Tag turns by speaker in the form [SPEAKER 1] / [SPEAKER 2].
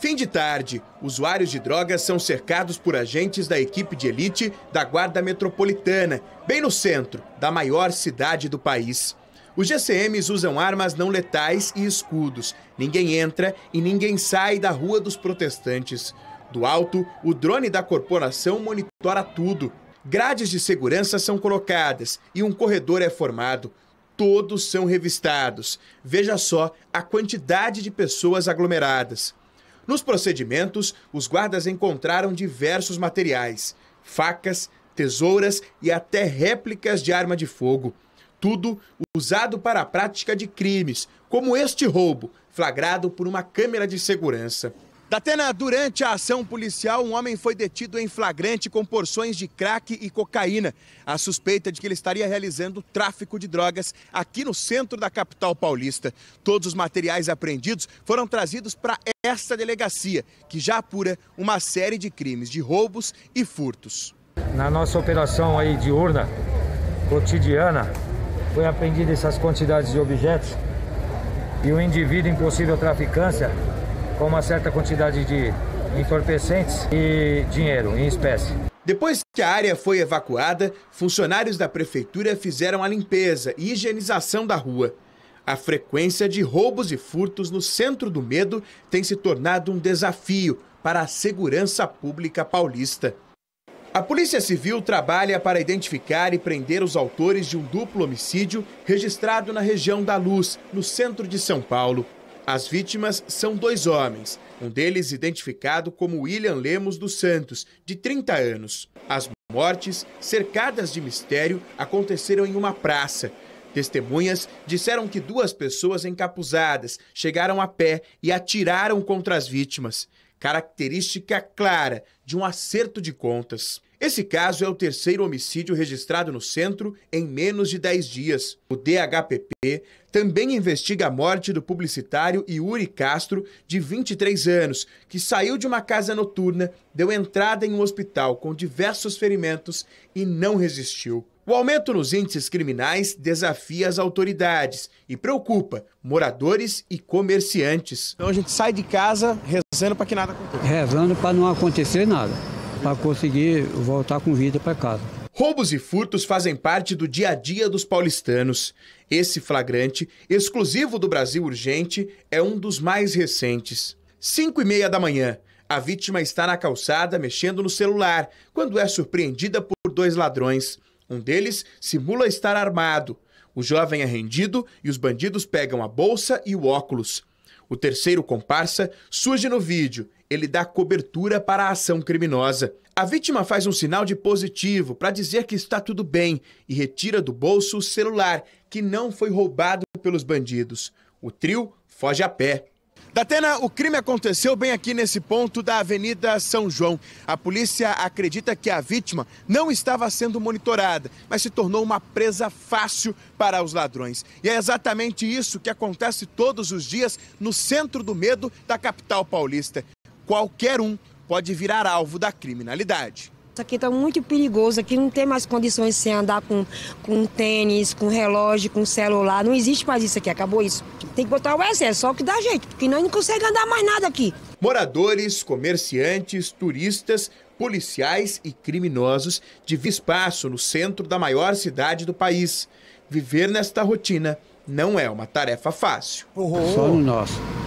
[SPEAKER 1] Fim de tarde, usuários de drogas são cercados por agentes da equipe de elite da Guarda Metropolitana, bem no centro da maior cidade do país. Os GCMs usam armas não letais e escudos. Ninguém entra e ninguém sai da Rua dos Protestantes. Do alto, o drone da corporação monitora tudo. Grades de segurança são colocadas e um corredor é formado. Todos são revistados. Veja só a quantidade de pessoas aglomeradas. Nos procedimentos, os guardas encontraram diversos materiais: facas, tesouras e até réplicas de arma de fogo. Tudo usado para a prática de crimes, como este roubo, flagrado por uma câmera de segurança. Datena, durante a ação policial, um homem foi detido em flagrante com porções de crack e cocaína. A suspeita de que ele estaria realizando tráfico de drogas aqui no centro da capital paulista. Todos os materiais apreendidos foram trazidos para esta delegacia, que já apura uma série de crimes de roubos e furtos.
[SPEAKER 2] Na nossa operação aí de urna cotidiana, foi apreendida essas quantidades de objetos e o indivíduo em possível traficância com uma certa quantidade de entorpecentes e dinheiro em espécie.
[SPEAKER 1] Depois que a área foi evacuada, funcionários da prefeitura fizeram a limpeza e higienização da rua. A frequência de roubos e furtos no centro do medo tem se tornado um desafio para a segurança pública paulista. A Polícia Civil trabalha para identificar e prender os autores de um duplo homicídio registrado na região da Luz, no centro de São Paulo. As vítimas são dois homens, um deles identificado como William Lemos dos Santos, de 30 anos. As mortes, cercadas de mistério, aconteceram em uma praça. Testemunhas disseram que duas pessoas encapuzadas chegaram a pé e atiraram contra as vítimas. Característica clara de um acerto de contas. Esse caso é o terceiro homicídio registrado no centro em menos de 10 dias. O DHPP também investiga a morte do publicitário Yuri Castro, de 23 anos, que saiu de uma casa noturna, deu entrada em um hospital com diversos ferimentos e não resistiu. O aumento nos índices criminais desafia as autoridades e preocupa moradores e comerciantes.
[SPEAKER 3] Então a gente sai de casa rezando para que nada aconteça.
[SPEAKER 4] Rezando para não acontecer nada para conseguir voltar com vida para casa.
[SPEAKER 1] Roubos e furtos fazem parte do dia a dia dos paulistanos. Esse flagrante, exclusivo do Brasil Urgente, é um dos mais recentes. Cinco e meia da manhã, a vítima está na calçada mexendo no celular quando é surpreendida por dois ladrões. Um deles simula estar armado. O jovem é rendido e os bandidos pegam a bolsa e o óculos. O terceiro comparsa surge no vídeo. Ele dá cobertura para a ação criminosa. A vítima faz um sinal de positivo para dizer que está tudo bem e retira do bolso o celular, que não foi roubado pelos bandidos. O trio foge a pé. Datena, o crime aconteceu bem aqui nesse ponto da Avenida São João. A polícia acredita que a vítima não estava sendo monitorada, mas se tornou uma presa fácil para os ladrões. E é exatamente isso que acontece todos os dias no centro do medo da capital paulista. Qualquer um pode virar alvo da criminalidade.
[SPEAKER 5] Isso aqui está muito perigoso, aqui não tem mais condições de você andar com, com tênis, com relógio, com celular. Não existe mais isso aqui, acabou isso. Tem que botar o excesso, só que dá jeito, porque nós não conseguimos andar mais nada aqui.
[SPEAKER 1] Moradores, comerciantes, turistas, policiais e criminosos dividem espaço no centro da maior cidade do país. Viver nesta rotina não é uma tarefa fácil.
[SPEAKER 4] Só no nosso.